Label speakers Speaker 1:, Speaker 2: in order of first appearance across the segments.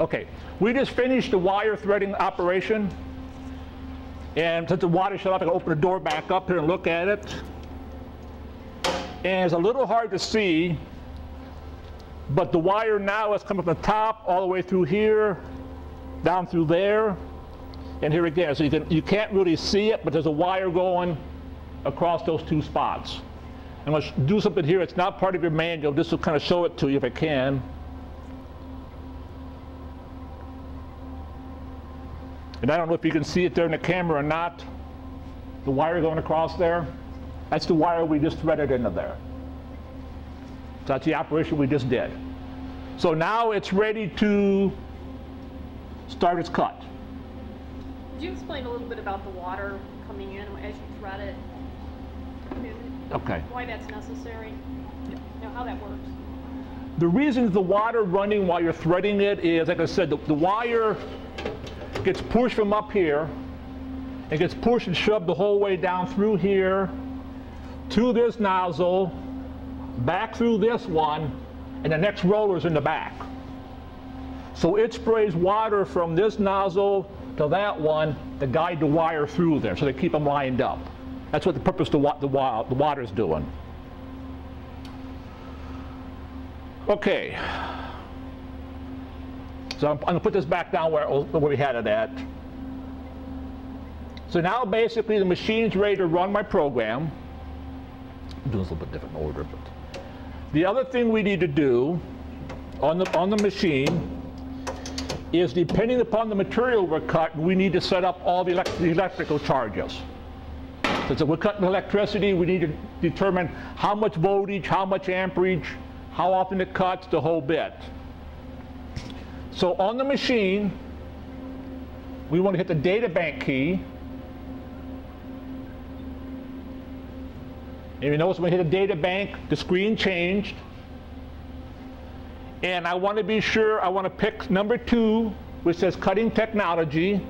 Speaker 1: Okay, we just finished the wire threading operation. And since the water shut off, I can open the door back up here and look at it. And it's a little hard to see, but the wire now has come from the top all the way through here, down through there, and here again. So you, can, you can't really see it, but there's a wire going across those two spots. I'm going to do something here. It's not part of your manual. This will kind of show it to you if I can. And I don't know if you can see it there in the camera or not. The wire going across there. That's the wire we just threaded into there. So that's the operation we just did. So now it's ready to start its cut.
Speaker 2: Could you explain a little bit about the water coming in as you thread it?
Speaker 1: Okay.
Speaker 2: Why that's necessary? You know, how that works?
Speaker 1: The reason the water running while you're threading it is, like I said, the, the wire gets pushed from up here. It gets pushed and shoved the whole way down through here to this nozzle, back through this one, and the next roller's in the back. So it sprays water from this nozzle to that one to guide the wire through there so they keep them lined up. That's what the purpose of the, wa the, wa the water is doing. Okay. So I'm, I'm going to put this back down where, where we had it at. So now basically the machine's ready to run my program. I'm doing this a little bit different order. But the other thing we need to do on the, on the machine is depending upon the material we're cutting, we need to set up all the, elect the electrical charges. So, so we're cutting electricity, we need to determine how much voltage, how much amperage, how often it cuts, the whole bit. So on the machine, we want to hit the data bank key. And you notice when we hit the data bank, the screen changed. And I want to be sure, I want to pick number two, which says cutting technology.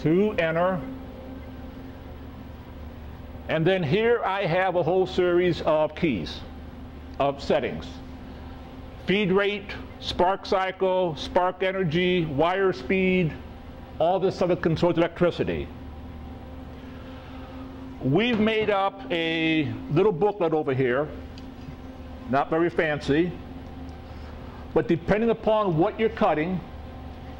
Speaker 1: To enter. And then here I have a whole series of keys, of settings. Feed rate, spark cycle, spark energy, wire speed, all this stuff that controls electricity. We've made up a little booklet over here, not very fancy, but depending upon what you're cutting,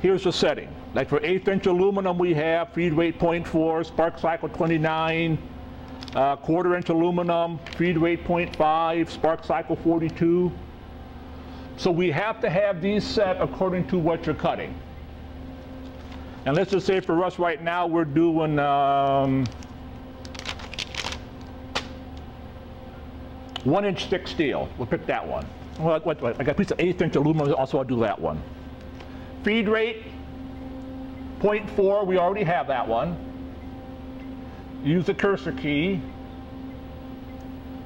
Speaker 1: here's the setting. Like for eighth inch aluminum we have feed rate 0.4, spark cycle 29, uh, quarter inch aluminum, feed rate 0.5, spark cycle 42. So we have to have these set according to what you're cutting. And let's just say for us right now, we're doing um, one inch thick steel. We'll pick that one. What, I got a piece of eighth inch aluminum, also I'll do that one. Feed rate, 0.4, we already have that one. Use the cursor key.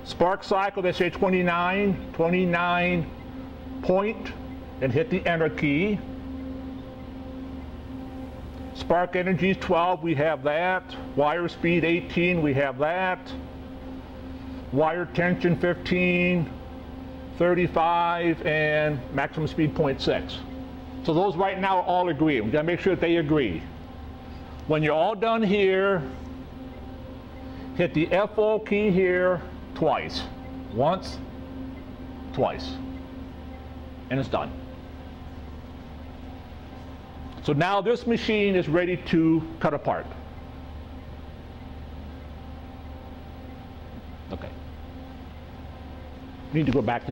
Speaker 1: Spark cycle, they say 29, 29, point and hit the enter key. Spark energy is 12, we have that. Wire speed 18, we have that. Wire tension 15, 35, and maximum speed 0.6. So those right now all agree. We gotta make sure that they agree. When you're all done here, hit the FO key here twice. Once, twice and it's done. So now this machine is ready to cut apart. Okay. Need to go back to